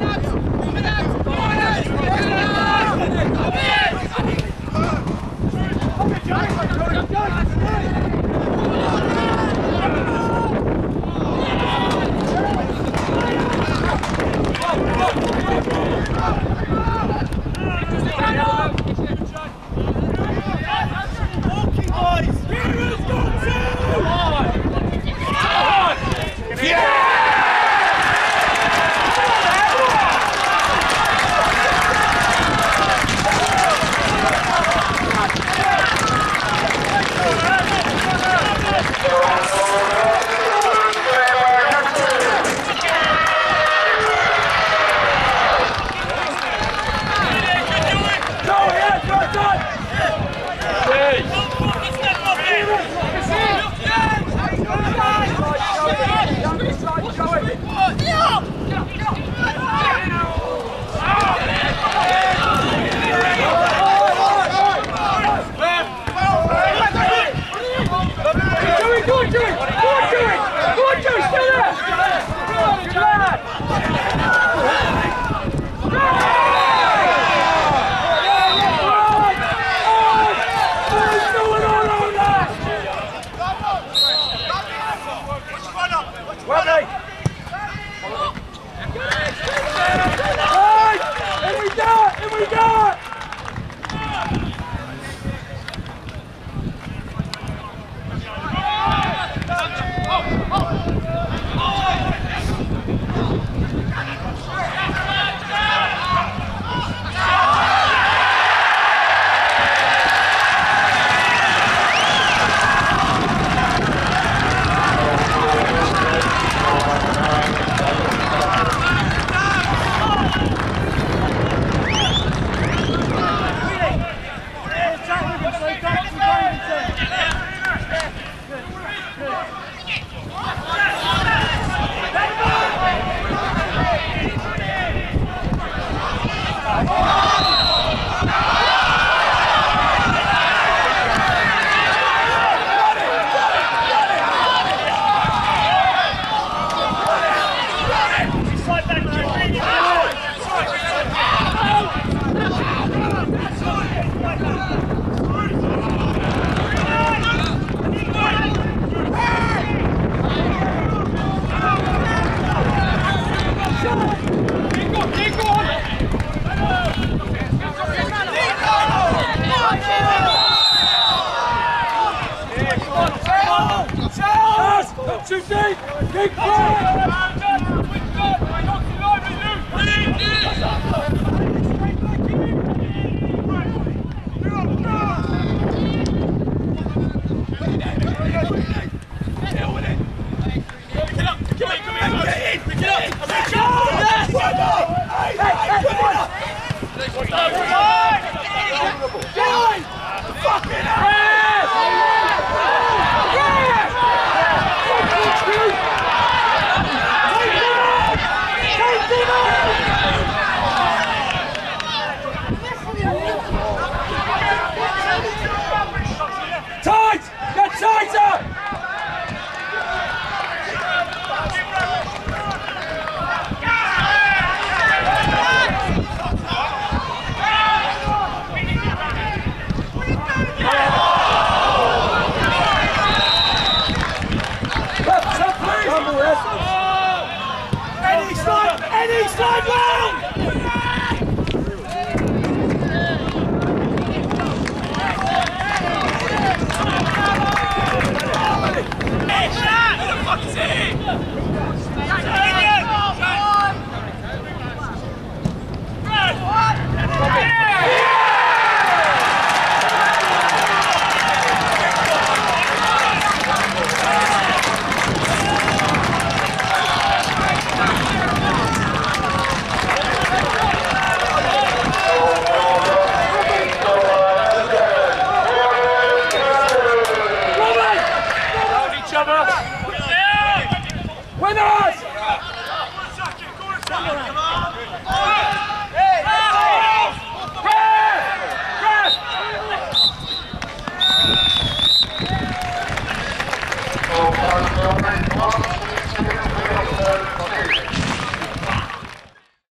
大哥 Yeah!